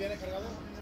¿Viene cargado?